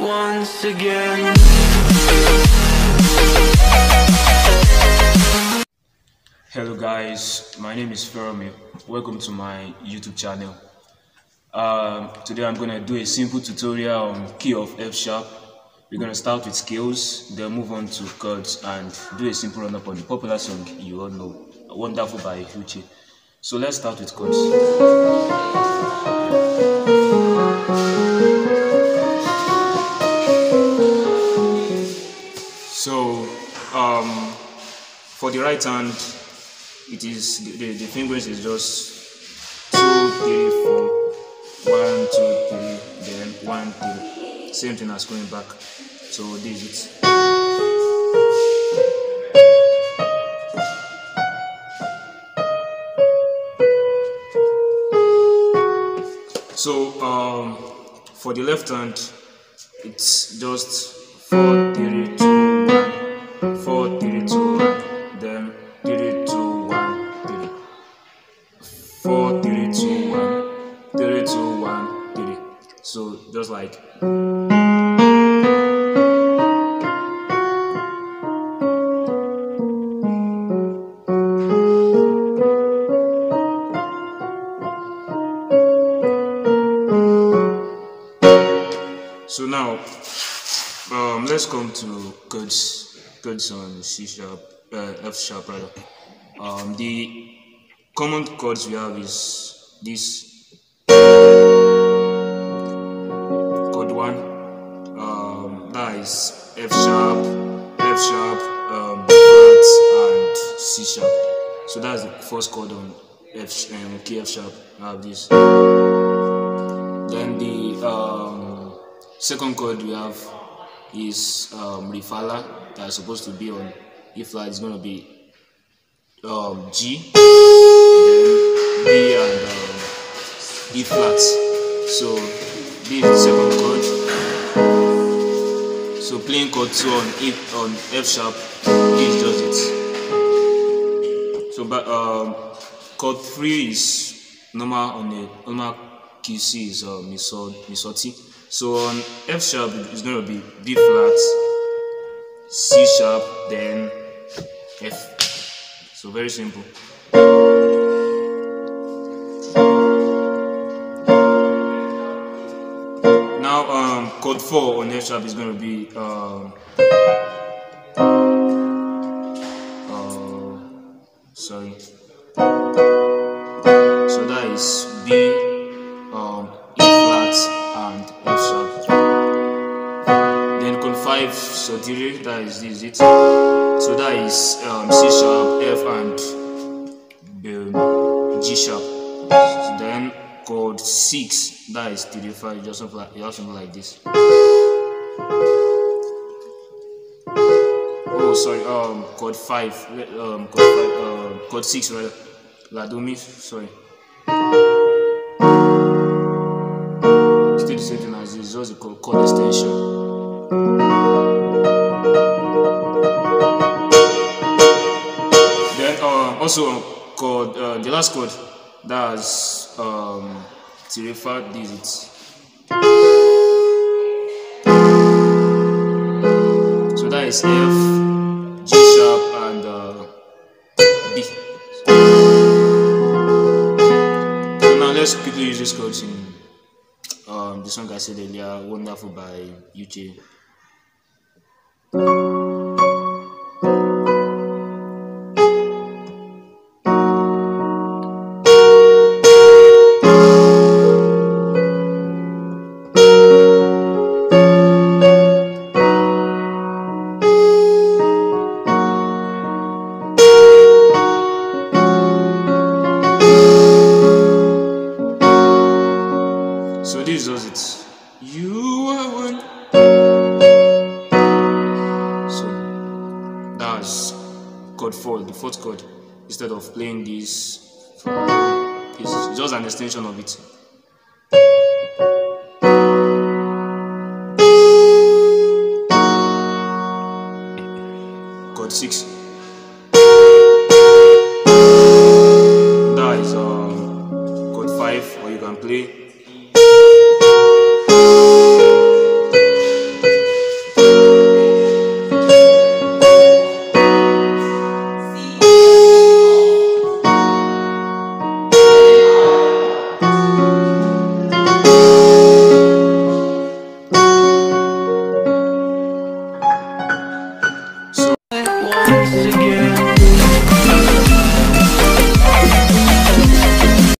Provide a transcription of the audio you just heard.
once again. Hello guys, my name is Feromi. Welcome to my YouTube channel. Um, today I'm gonna do a simple tutorial on key of F sharp. We're gonna start with scales, then move on to chords and do a simple run up on the popular song you all know, Wonderful by Future. So let's start with chords. For the right hand, it is the, the, the fingers is just two, three, four, one, two, three, then one, three. Same thing as going back. So this is it. So um, for the left hand, it's just four, three, two, So just like so now um, let's come to chords chords on C sharp uh, F sharp rather. Um, the common chords we have is this F sharp F sharp um, flat and C sharp so that's the first chord on F um, key F sharp I have this then the um, second chord we have is um, Rifala that is supposed to be on E flat. It's to be um, G, then B and um, E flat. So this is the second chord. Playing chord two on E on F sharp. Is just it. So but um, chord three is normal on the normal key C is uh, mi sol T. So on F sharp it's gonna be B flat, C sharp, then F. So very simple. Chord four on F sharp is gonna be um uh, sorry. So that is B, um, E flat, and F sharp. Then chord five, so three, that is this it. So that is um, C sharp, F, and um, G sharp. so Then chord six, that is three five. Just something like, you have something like this. Oh, sorry. Um, chord five. Um, chord five. Um, chord six rather. La do mi. Sorry. Still the same thing as this. Just a chord, chord extension. Then um, also um, chord. Uh, the last chord. That's um, Tirifa digits. So that is F, G sharp, and uh, B. So now let's quickly use this chords in um, the song I said earlier, "Wonderful" by UJ. That's chord four, the fourth chord. Instead of playing this, it's just an extension of it. Chord six. That is um, chord five, or you can play